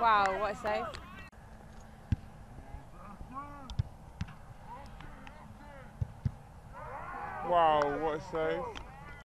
Wow, what a save. Wow, what a save.